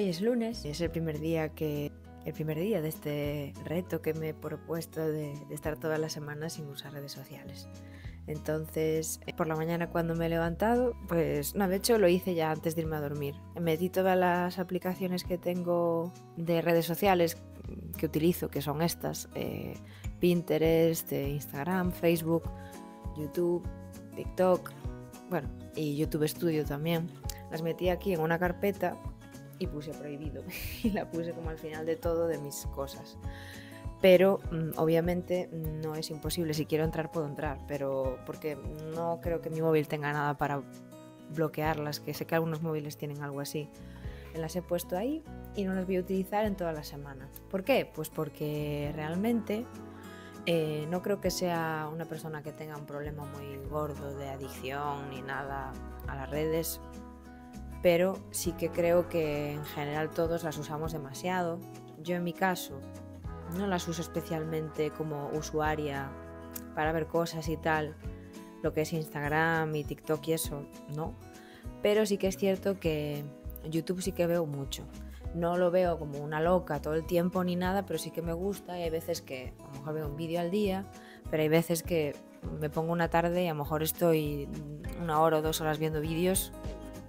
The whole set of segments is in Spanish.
Eh, hoy es lunes, es el primer día que el primer día de este reto que me he propuesto de, de estar todas las semanas sin usar redes sociales. Entonces, por la mañana cuando me he levantado, pues no, de hecho lo hice ya antes de irme a dormir. Metí todas las aplicaciones que tengo de redes sociales que utilizo, que son estas, eh, Pinterest, eh, Instagram, Facebook, YouTube, TikTok, bueno, y YouTube Studio también. Las metí aquí en una carpeta y puse prohibido y la puse como al final de todo de mis cosas. Pero mm, obviamente no es imposible, si quiero entrar puedo entrar, pero porque no creo que mi móvil tenga nada para bloquearlas, que sé que algunos móviles tienen algo así. Las he puesto ahí y no las voy a utilizar en toda la semana. ¿Por qué? Pues porque realmente eh, no creo que sea una persona que tenga un problema muy gordo de adicción ni nada a las redes, pero sí que creo que en general todos las usamos demasiado. Yo en mi caso no las uso especialmente como usuaria para ver cosas y tal, lo que es Instagram y TikTok y eso, no. Pero sí que es cierto que YouTube sí que veo mucho. No lo veo como una loca todo el tiempo ni nada, pero sí que me gusta y hay veces que a lo mejor veo un vídeo al día, pero hay veces que me pongo una tarde y a lo mejor estoy una hora o dos horas viendo vídeos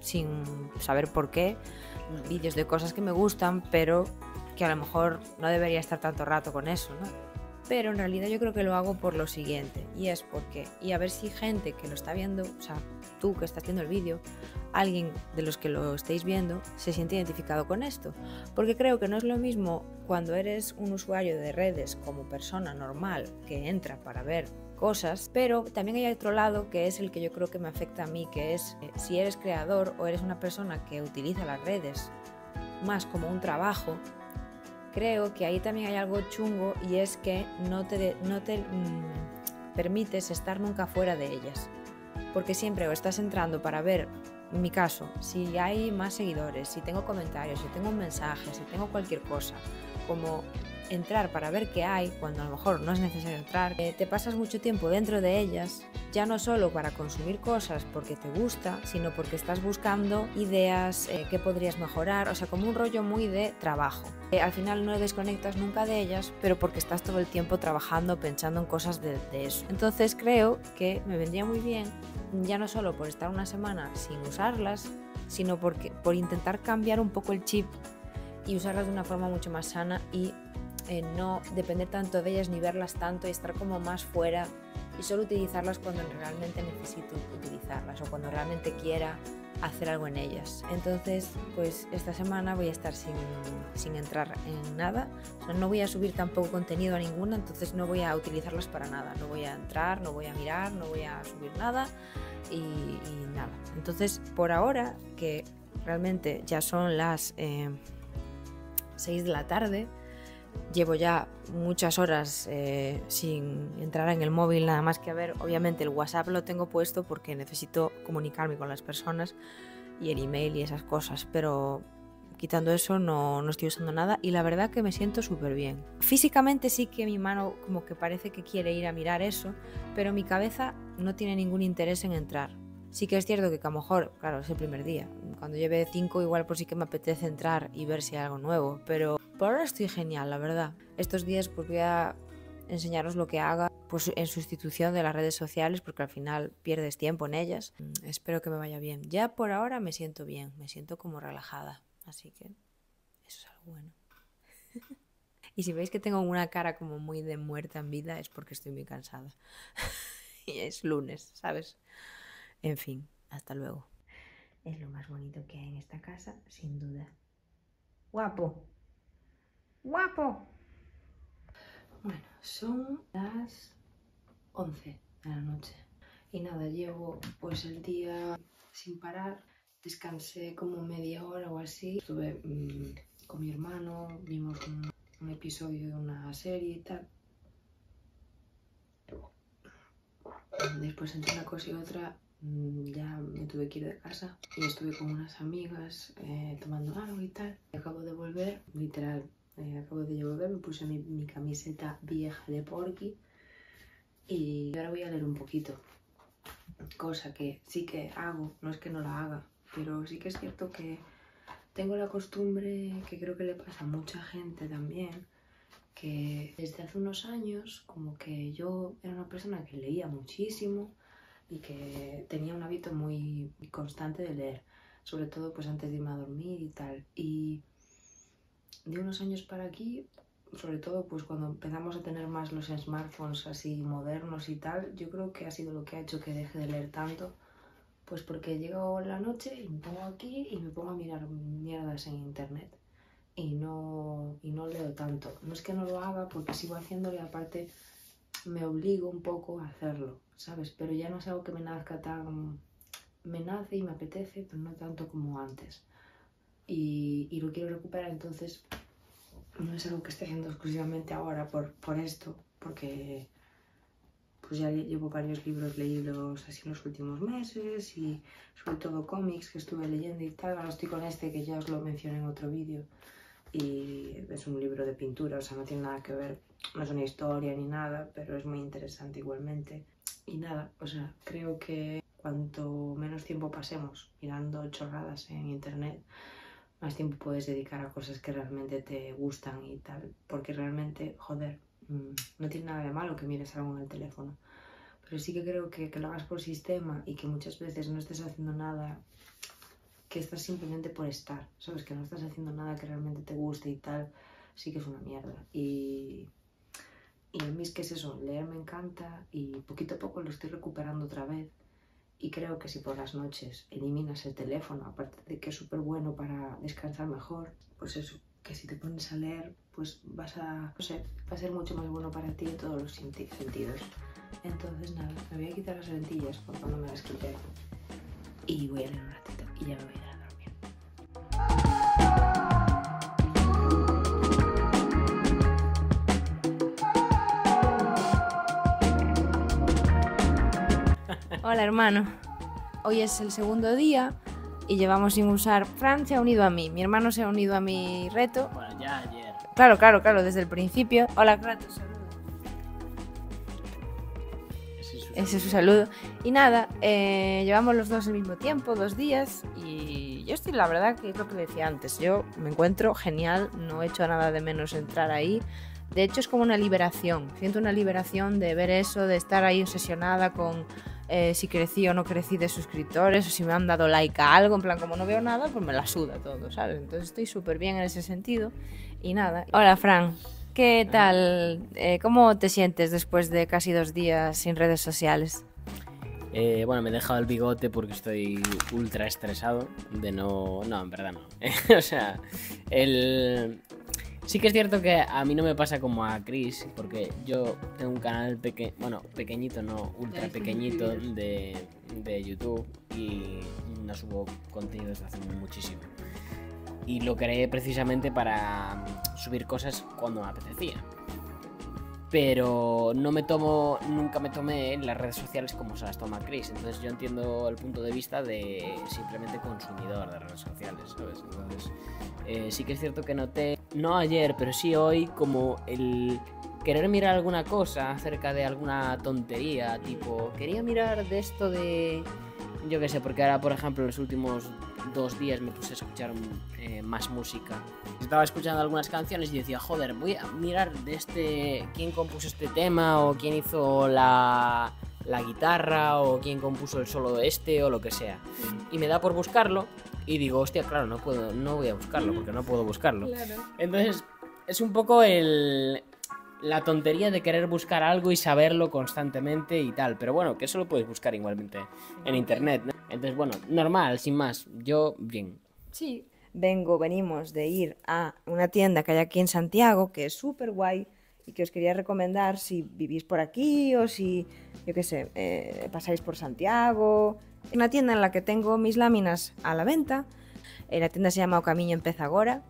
sin saber por qué, vídeos de cosas que me gustan, pero que a lo mejor no debería estar tanto rato con eso. Pero en realidad yo creo que lo hago por lo siguiente, y es porque, y a ver si gente que lo está viendo, o sea, tú que estás viendo el vídeo, alguien de los que lo estéis viendo se siente identificado con esto. Porque creo que no es lo mismo cuando eres un usuario de redes como persona normal que entra para ver cosas, pero también hay otro lado que es el que yo creo que me afecta a mí, que es eh, si eres creador o eres una persona que utiliza las redes más como un trabajo, creo que ahí también hay algo chungo y es que no te, no te mm, permites estar nunca fuera de ellas. Porque siempre o estás entrando para ver en mi caso, si hay más seguidores, si tengo comentarios, si tengo un mensaje, si tengo cualquier cosa, como entrar para ver qué hay, cuando a lo mejor no es necesario entrar, eh, te pasas mucho tiempo dentro de ellas, ya no solo para consumir cosas porque te gusta, sino porque estás buscando ideas eh, que podrías mejorar, o sea, como un rollo muy de trabajo. Eh, al final no desconectas nunca de ellas, pero porque estás todo el tiempo trabajando, pensando en cosas de, de eso. Entonces creo que me vendría muy bien, ya no solo por estar una semana sin usarlas, sino porque, por intentar cambiar un poco el chip y usarlas de una forma mucho más sana y eh, no depender tanto de ellas ni verlas tanto y estar como más fuera y solo utilizarlas cuando realmente necesito utilizarlas o cuando realmente quiera hacer algo en ellas. Entonces, pues esta semana voy a estar sin, sin entrar en nada. No voy a subir tampoco contenido a ninguna, entonces no voy a utilizarlas para nada. No voy a entrar, no voy a mirar, no voy a subir nada y, y nada. Entonces, por ahora, que realmente ya son las eh, 6 de la tarde, llevo ya muchas horas eh, sin entrar en el móvil, nada más que a ver, obviamente el WhatsApp lo tengo puesto porque necesito comunicarme con las personas y el email y esas cosas, pero quitando eso no, no estoy usando nada y la verdad que me siento súper bien. Físicamente sí que mi mano como que parece que quiere ir a mirar eso, pero mi cabeza no tiene ningún interés en entrar. Sí que es cierto que a lo mejor, claro, es el primer día. Cuando lleve cinco igual por sí que me apetece entrar y ver si hay algo nuevo, pero por ahora estoy genial, la verdad. Estos días pues voy a enseñaros lo que haga pues, en sustitución de las redes sociales porque al final pierdes tiempo en ellas. Mm, espero que me vaya bien. Ya por ahora me siento bien, me siento como relajada. Así que eso es algo bueno. y si veis que tengo una cara como muy de muerta en vida es porque estoy muy cansada. y es lunes, ¿sabes? En fin, hasta luego. Es lo más bonito que hay en esta casa, sin duda. Guapo. ¡Guapo! Bueno, son las 11 de la noche. Y nada, llevo pues el día sin parar. Descansé como media hora o así. Estuve mmm, con mi hermano, vimos un, episodio de una serie y tal. Después entre una cosa y otra mmm, ya me tuve que ir de casa y estuve con unas amigas eh, tomando algo y tal. Acabo de volver, literal, eh, acabo de llover, me puse mi, mi, camiseta vieja de Porky y ahora voy a leer un poquito. Cosa que sí que hago, no es que no la haga, pero sí que es cierto que tengo la costumbre, que creo que le pasa a mucha gente también, que desde hace unos años como que yo era una persona que leía muchísimo y que tenía un hábito muy constante de leer, sobre todo pues antes de irme a dormir y tal. Y de unos años para aquí, sobre todo pues cuando empezamos a tener más los smartphones así modernos y tal, yo creo que ha sido lo que ha hecho que deje de leer tanto pues porque llego la noche y me pongo aquí y me pongo a mirar mierdas en internet y no, y no leo tanto. No es que no lo haga porque sigo haciéndolo y aparte me obligo un poco a hacerlo, ¿sabes? Pero ya no es algo que me nazca tan... Me nace y me apetece, pero no tanto como antes. Y, y lo quiero recuperar, entonces no es algo que esté haciendo exclusivamente ahora por, por esto, porque pues ya llevo varios libros leídos así en los últimos meses y sobre todo cómics que estuve leyendo y tal. Ahora estoy con este que ya os lo mencioné en otro vídeo y es un libro de pintura, o sea, no tiene nada que ver, no es una historia ni nada, pero es muy interesante igualmente. Y nada, o sea, creo que cuanto menos tiempo pasemos mirando chorradas en internet, más tiempo puedes dedicar a cosas que realmente te gustan y tal, porque realmente, joder, Mm, no tiene nada de malo que mires algo en el teléfono. Pero sí que creo que, que lo hagas por sistema y que muchas veces no estés haciendo nada que estás simplemente por estar, ¿sabes? Que no estás haciendo nada que realmente te guste y tal, sí que es una mierda. Y, y a mí es que es eso, leer me encanta y poquito a poco lo estoy recuperando otra vez. Y creo que si por las noches eliminas el teléfono, aparte de que es súper bueno para descansar mejor, pues eso, que si te pones a leer, pues vas a, no sé, va a ser mucho más bueno para ti en todos los sentidos. Entonces nada, me voy a quitar las lentillas por cuando me las quite y voy a leer un ratito y ya me voy a ir Hola hermano, hoy es el segundo día y llevamos sin usar. Fran se ha unido a mí, mi hermano se ha unido a mi reto. Bueno, ya ayer. Claro, claro, claro, desde el principio. Hola, Kratos, saludo. Ese es su saludo. Y nada, eh, llevamos los dos al mismo tiempo, dos días, y yo estoy, la verdad, que es lo que decía antes, yo me encuentro genial, no he hecho nada de menos entrar ahí. De hecho, es como una liberación, siento una liberación de ver eso, de estar ahí obsesionada con eh, si crecí o no crecí de suscriptores, o si me han dado like a algo, en plan, como no veo nada, pues me la suda todo, ¿sabes? Entonces estoy súper bien en ese sentido. Y nada. Hola, Fran. ¿Qué tal? Eh, ¿Cómo te sientes después de casi dos días sin redes sociales? Eh, bueno, me he dejado el bigote porque estoy ultra estresado de no... No, en verdad no. o sea, el... Sí que es cierto que a mí no me pasa como a Chris, porque yo tengo un canal pequeño, bueno, pequeñito, no, ultra pequeñito de, de YouTube y no subo contenido desde hace muchísimo. Y lo creé precisamente para subir cosas cuando me apetecía. Pero no me tomo, nunca me tomé las redes sociales como se las toma Chris. Entonces yo entiendo el punto de vista de simplemente consumidor de redes sociales, ¿sabes? Entonces eh, sí que es cierto que noté, no ayer, pero sí hoy, como el querer mirar alguna cosa acerca de alguna tontería, tipo, quería mirar de esto de... Yo qué sé, porque ahora, por ejemplo, en los últimos dos días me puse a escuchar eh, más música. Estaba escuchando algunas canciones y decía, joder, voy a mirar de este... quién compuso este tema o quién hizo la, la guitarra o quién compuso el solo de este o lo que sea. Y me da por buscarlo y digo, hostia, claro, no puedo, no voy a buscarlo porque no puedo buscarlo. Entonces, es un poco el, la tontería de querer buscar algo y saberlo constantemente y tal. Pero bueno, que eso lo puedes buscar igualmente en internet. Entonces, bueno, normal, sin más. Yo, bien. Sí. Vengo, venimos de ir a una tienda que hay aquí en Santiago, que es súper guay y que os quería recomendar si vivís por aquí o si, yo qué sé, eh, pasáis por Santiago una tienda en la que tengo mis láminas a la venta. Eh, la tienda se llama O Camino Empeza Agora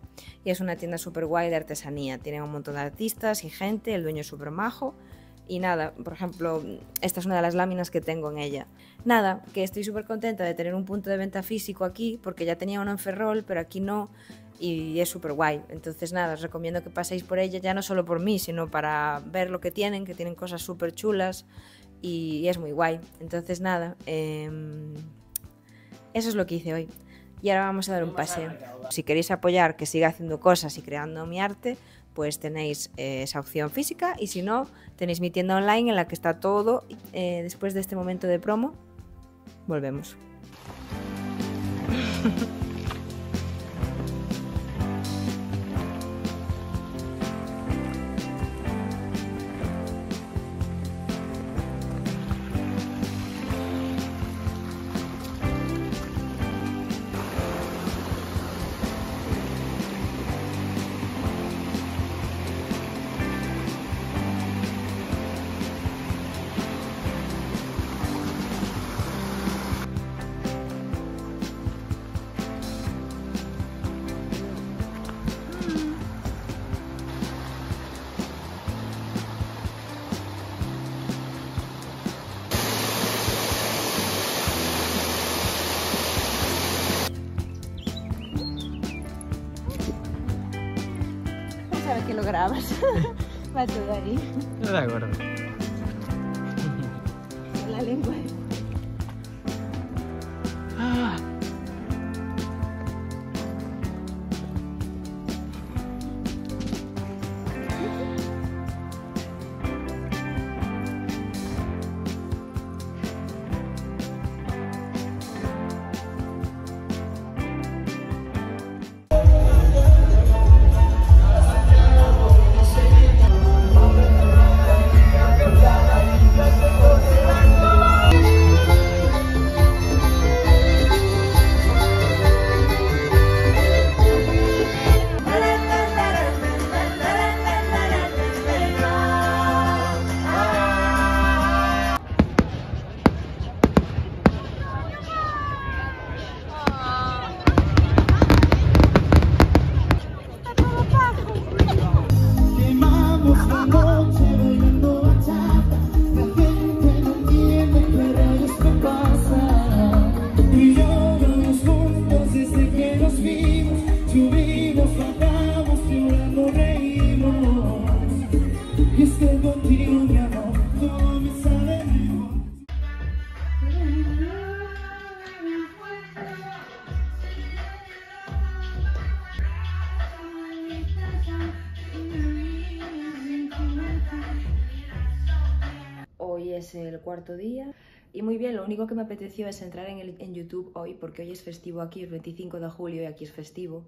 y es una tienda súper guay de artesanía. Tiene un montón de artistas y gente, el dueño es súper majo. Y nada, por ejemplo, esta es una de las láminas que tengo en ella. Nada, que estoy súper contenta de tener un punto de venta físico aquí, porque ya tenía uno en Ferrol, pero aquí no, y es súper guay. Entonces nada, os recomiendo que paséis por ella, ya no solo por mí, sino para ver lo que tienen, que tienen cosas súper chulas y es muy guay. Entonces nada, em, eso es lo que hice hoy. Y ahora vamos a dar un paseo. Si queréis apoyar que siga haciendo cosas y creando mi arte, pues tenéis eh, esa opción física y si no, tenéis mi tienda online en la que está todo. Eh, después de este momento de promo, volvemos. que lo grabas. Va todo ahí. De acuerdo. La lengua. Es el cuarto día y muy bien, lo único que me apeteció es entrar en, el- YouTube hoy porque hoy es festivo aquí, es 25 de julio y aquí es festivo.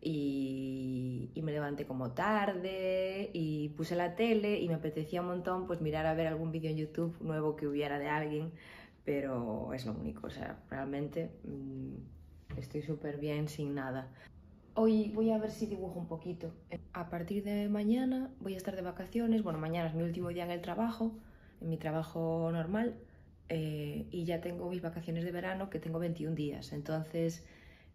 Y, y me levanté como tarde y puse la tele y me apetecía un montón pues mirar a ver algún vídeo en YouTube nuevo que hubiera de alguien, pero es lo único, o sea, realmente mm, estoy súper bien sin nada. Hoy voy a ver si dibujo un poquito. A partir de mañana voy a estar de vacaciones. Bueno, mañana es mi último día en el trabajo, en mi trabajo normal. eh, y ya tengo mis vacaciones de verano, que tengo 21 días. Entonces,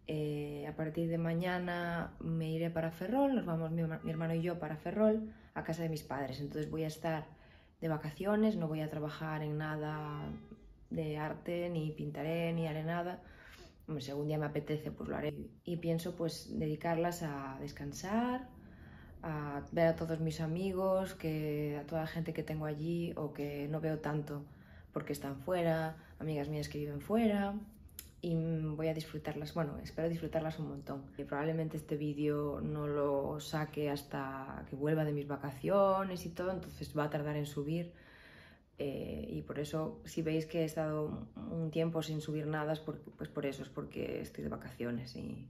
eh, a partir de mañana me iré para Ferrol. Nos vamos mi, herma- mi hermano y yo para Ferrol, a casa de mis padres. Entonces voy a estar de vacaciones, no voy a trabajar en nada de arte, ni pintaré, ni haré nada. Hombre, si algún día me apetece, pues lo haré. Y pienso pues dedicarlas a descansar, a ver a todos mis amigos, que, a toda la gente que tengo allí o que no veo tanto porque están fuera, amigas mías que viven fuera. Y voy a disfrutarlas, bueno, espero disfrutarlas un montón. Y probablemente este vídeo no lo saque hasta que vuelva de mis vacaciones y todo, entonces va a tardar en subir. Eh, y por eso, si veis que he estado un tiempo sin subir nada, es por- pues por eso, es porque estoy de vacaciones. Y...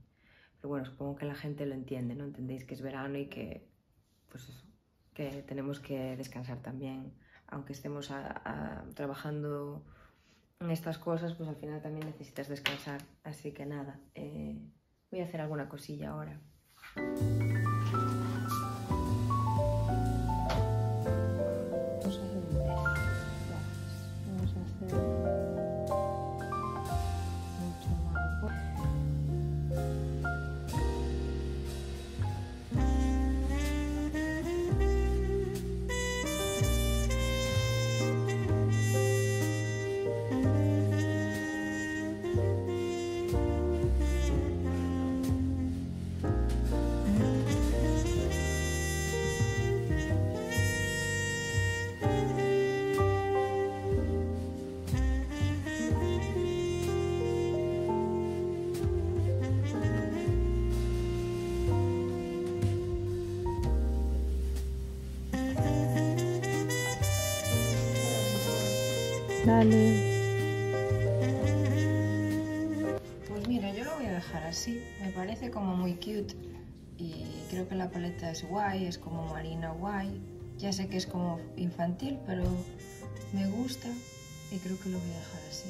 Pero bueno, supongo que la gente lo entiende, ¿no? Entendéis que es verano y que, pues eso, que tenemos que descansar también. Aunque estemos a- a- trabajando en estas cosas, pues al final también necesitas descansar. Así que nada, eh, voy a hacer alguna cosilla ahora. Dale. Pues mira, yo lo voy a dejar así. Me parece como muy cute y creo que la paleta es guay, es como marina guay. Ya sé que es como infantil, pero me gusta y creo que lo voy a dejar así.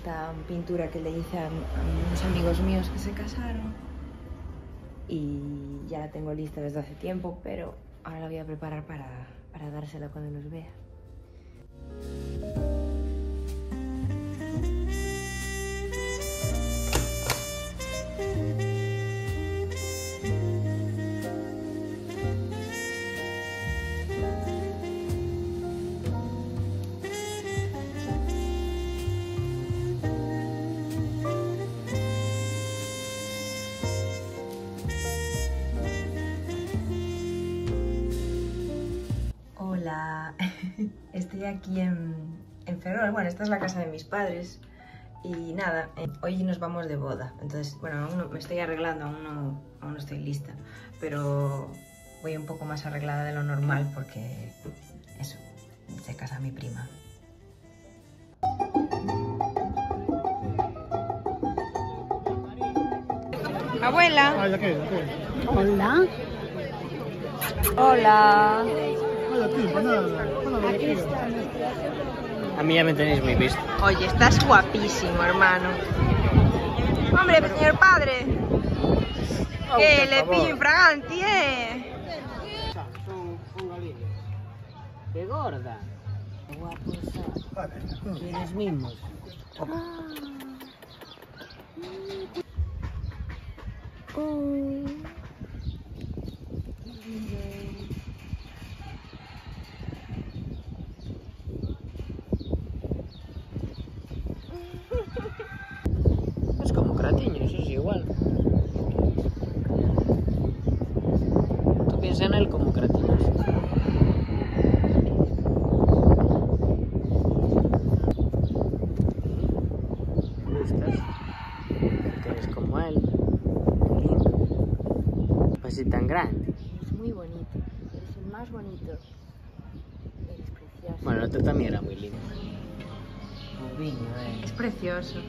Esta pintura que le hice a, unos amigos míos que se casaron. Y ya la tengo lista desde hace tiempo, pero ahora la voy a preparar para, para dársela cuando los vea. estoy aquí en, en Ferrol. Bueno, esta es la casa de mis padres. Y nada, eh, hoy nos vamos de boda. Entonces, bueno, aún no- me estoy arreglando, aún no, aún no estoy lista. Pero voy un poco más arreglada de lo normal porque eso, se casa mi prima. Abuela. Ah. Hola. Hola. Nada, aquí. A mí ya me tenéis muy visto. Oye, estás guapísimo, hermano. Hombre, señor padre. Que le pillo infraganti, eh. ¡Qué gorda! ¡Qué guapo está! ¿Quieres mimos? Es como Cratiño, eso es igual. Tú piensas en él como Cratiño. gustas, porque eres como él, lindo, así tan grande. Es muy bonito. Eres el más bonito. Eres precioso. Bueno, el otro también era muy lindo. Eh. Es precioso.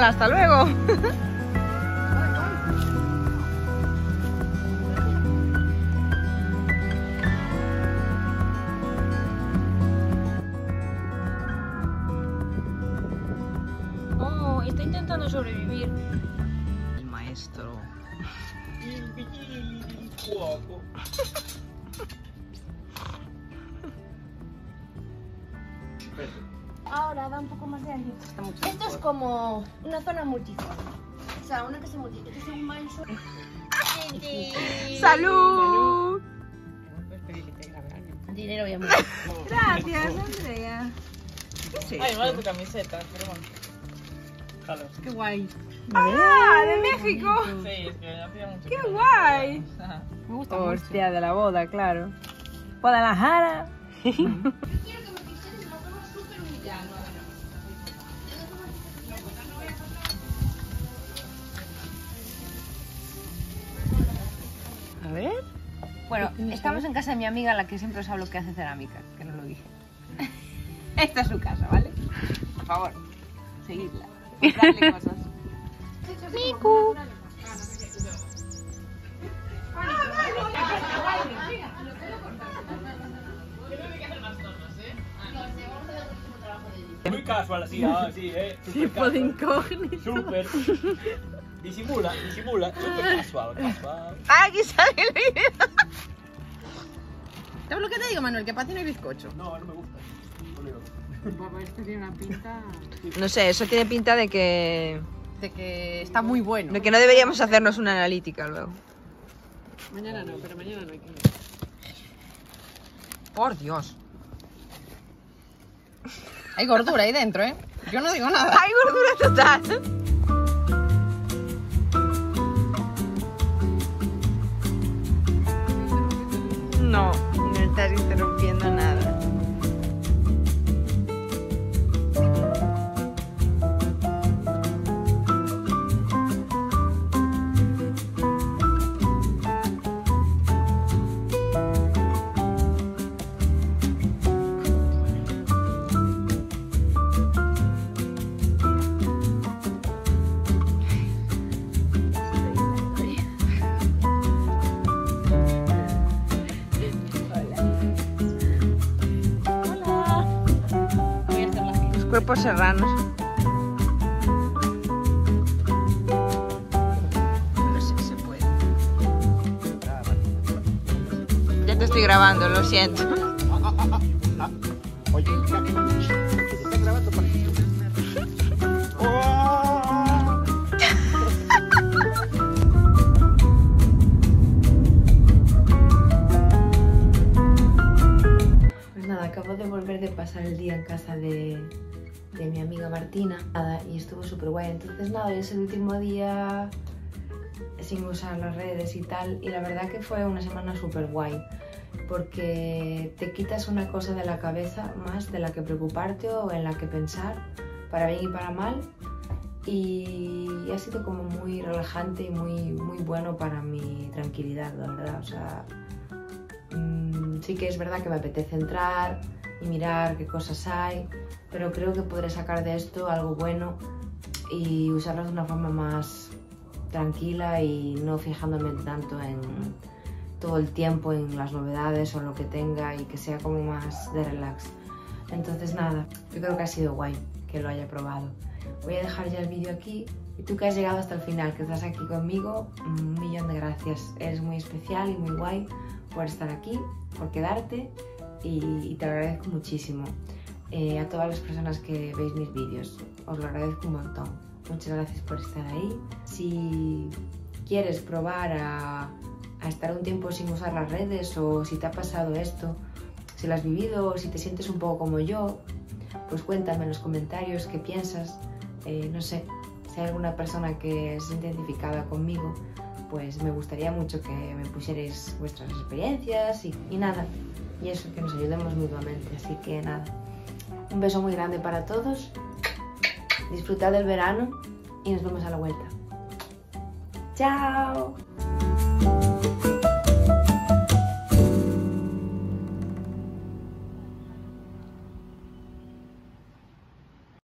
¡Hala, hasta luego! Oh, está intentando sobrevivir. El maestro. un poco más de aire. Esto es como una zona multiforme. O sea, una que se multiplica. Esto es un manso. ¡Salud! Dinero y amor. Gracias, Andrea. Ay, vale tu camiseta, pero bueno. Jalo. Qué guay. ¡Ah, de México! Sí, es que hacía mucho ¡Qué calor. guay! Me gusta Hostia, de la boda, claro. Guadalajara. Bueno, estamos en casa de mi amiga, la que siempre os hablo que hace cerámica, que no lo dije. Esta es su casa, ¿vale? Por favor, seguidla. Comprarle cosas. Miku. Muy casual así, ah, sí, eh. Tipo de incógnito. Súper. Disimula, disimula. Súper casual, casual. ¡Ah, aquí sale el vídeo! ¿Sabes lo que te digo, Manuel? Que para ti no hay bizcocho. No, no me gusta. Oleo. No sé, eso tiene pinta de que... De que está muy bueno. De que no deberíamos hacernos una analítica luego. Mañana no, pero mañana no hay que Por Dios. Hay gordura ahí dentro, ¿eh? Yo no digo nada. ¡Hay gordura total! No, no estás cuerpos serranos. No sé si se puede. Ya te estoy grabando, lo siento. Sin usar las redes y tal y la verdad que fue una semana súper guay porque te quitas una cosa de la cabeza más de la que preocuparte o en la que pensar para bien y para mal y ha sido como muy relajante y muy, muy bueno para mi tranquilidad, la verdad. O sea, Mm, sí que es verdad que me apetece entrar y mirar qué cosas hay, pero creo que podré sacar de esto algo bueno y usarlo de una forma más tranquila y no fijándome tanto en todo el tiempo en las novedades o en lo que tenga y que sea como más de relax. Entonces nada, yo creo que ha sido guay que lo haya probado. Voy a dejar ya el vídeo aquí y tú que has llegado hasta el final, que estás aquí conmigo, un millón de gracias. Eres muy especial y muy guay por estar aquí, por quedarte y, te lo agradezco muchísimo. Eh, a todas las personas que veis mis vídeos, os lo agradezco un montón. Muchas gracias por estar ahí. Si quieres probar a, estar un tiempo sin usar las redes o si te ha pasado esto, si lo has vivido o si te sientes un poco como yo, pues cuéntame en los comentarios qué piensas. Eh, no sé, si hay alguna persona que se identificada conmigo, pues me gustaría mucho que me pusierais vuestras experiencias y, y nada, y eso, que nos ayudemos mutuamente. Así que nada, un beso muy grande para todos, disfrutad del verano y nos vemos a la vuelta. ¡Chao!